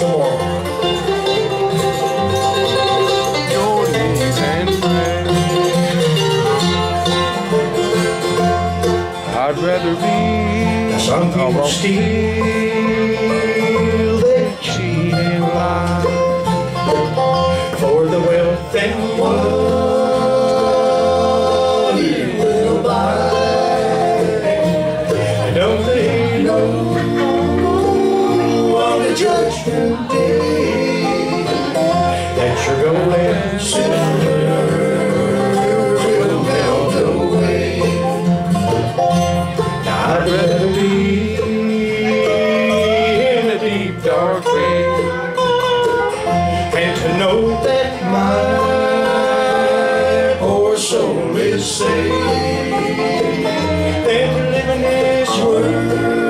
I'd rather be some people steal and cheat and lie for the wealth and dark and to know that my poor soul is saved. Live in this world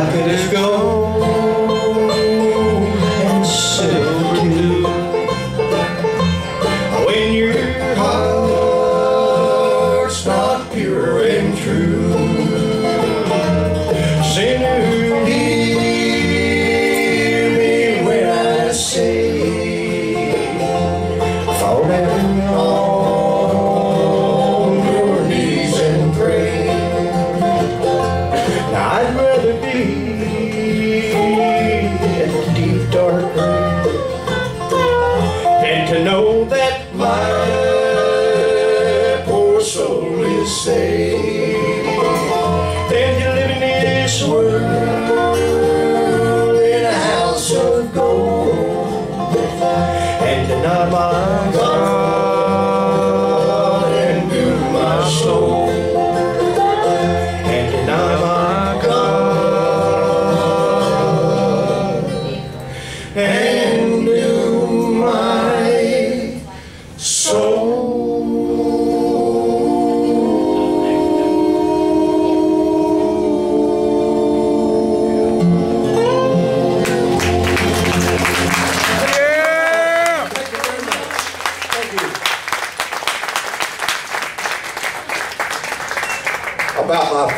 What good is gold and silver too when your heart's not pure and true? My poor soul is saved to live in this world in a house of gold. And deny my God do my soul. And my God About my